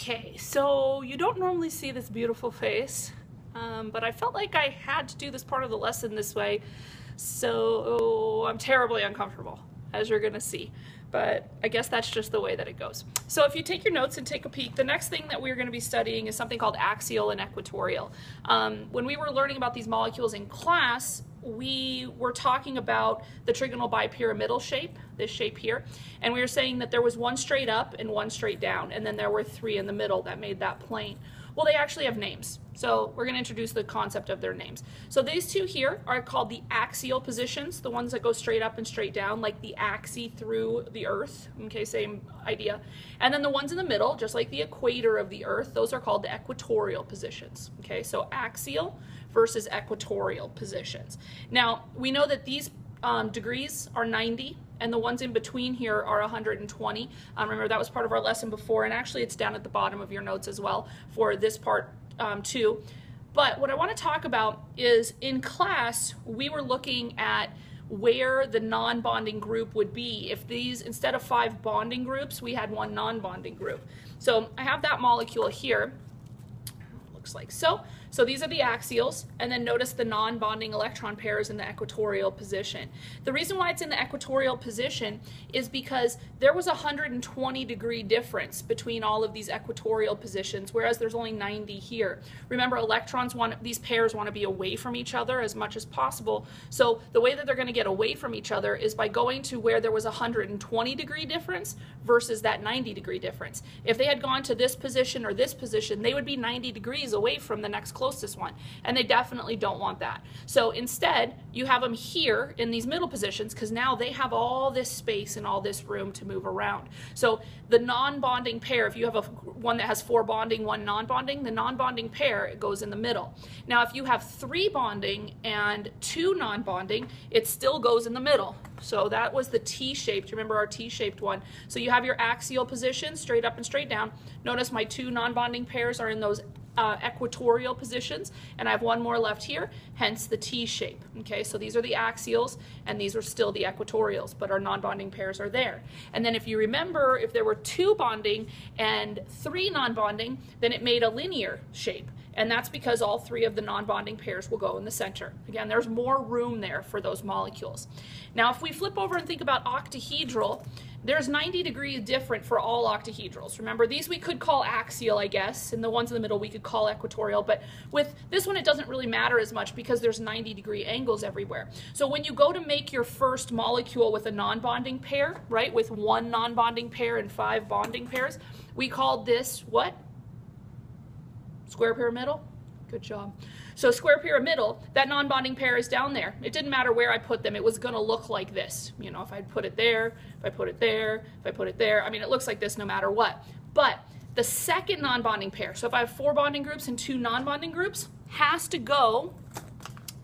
Okay, so you don't normally see this beautiful face, um, but I felt like I had to do this part of the lesson this way, so I'm terribly uncomfortable, as you're gonna see. But I guess that's just the way that it goes. So if you take your notes and take a peek, the next thing that we're gonna be studying is something called axial and equatorial. Um, when we were learning about these molecules in class, we were talking about the trigonal bipyramidal shape, this shape here, and we were saying that there was one straight up and one straight down, and then there were three in the middle that made that plane. Well, they actually have names. So we're going to introduce the concept of their names. So these two here are called the axial positions, the ones that go straight up and straight down, like the axis through the Earth. Okay, same idea. And then the ones in the middle, just like the equator of the Earth, those are called the equatorial positions. Okay, so axial versus equatorial positions. Now, we know that these um, degrees are 90 and the ones in between here are 120. Um, remember that was part of our lesson before and actually it's down at the bottom of your notes as well for this part um, too. But what I want to talk about is in class we were looking at where the non-bonding group would be if these instead of five bonding groups we had one non-bonding group. So I have that molecule here looks like so. So these are the axials, and then notice the non-bonding electron pairs in the equatorial position. The reason why it's in the equatorial position is because there was a 120 degree difference between all of these equatorial positions, whereas there's only 90 here. Remember, electrons want, these pairs want to be away from each other as much as possible. So the way that they're going to get away from each other is by going to where there was a 120 degree difference versus that 90 degree difference. If they had gone to this position or this position, they would be 90 degrees away from the next closest one. And they definitely don't want that. So instead, you have them here in these middle positions because now they have all this space and all this room to move around. So the non-bonding pair, if you have a one that has four bonding, one non-bonding, the non-bonding pair it goes in the middle. Now if you have three bonding and two non-bonding, it still goes in the middle. So that was the T-shaped, remember our T-shaped one. So you have your axial position, straight up and straight down. Notice my two non-bonding pairs are in those uh, equatorial positions, and I have one more left here, hence the T shape. Okay, so these are the axials, and these are still the equatorials, but our non-bonding pairs are there. And then if you remember, if there were two bonding and three non-bonding, then it made a linear shape. And that's because all three of the non-bonding pairs will go in the center. Again, there's more room there for those molecules. Now, if we flip over and think about octahedral, there's 90 degrees different for all octahedrals. Remember, these we could call axial, I guess, and the ones in the middle we could call equatorial, but with this one it doesn't really matter as much because there's 90 degree angles everywhere. So when you go to make your first molecule with a non-bonding pair, right, with one non-bonding pair and five bonding pairs, we called this what? Square pyramidal? Good job. So square pyramidal, that non-bonding pair is down there. It didn't matter where I put them. It was going to look like this. You know, if I put it there, if I put it there, if I put it there. I mean, it looks like this no matter what. But the second non-bonding pair, so if I have four bonding groups and two non-bonding groups, has to go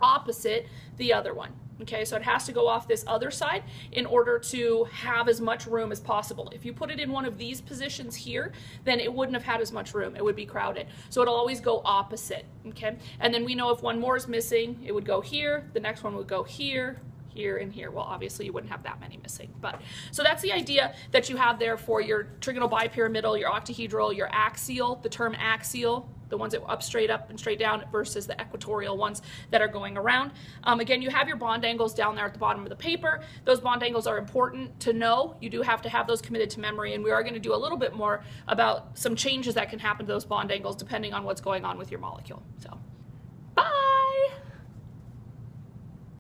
opposite the other one. Okay, so it has to go off this other side in order to have as much room as possible. If you put it in one of these positions here, then it wouldn't have had as much room. It would be crowded. So it'll always go opposite, okay? And then we know if one more is missing, it would go here, the next one would go here, here and here. Well, obviously you wouldn't have that many missing, but so that's the idea that you have there for your trigonal bipyramidal, your octahedral, your axial, the term axial, the ones that up straight up and straight down versus the equatorial ones that are going around. Um, again, you have your bond angles down there at the bottom of the paper. Those bond angles are important to know. You do have to have those committed to memory, and we are going to do a little bit more about some changes that can happen to those bond angles depending on what's going on with your molecule. So.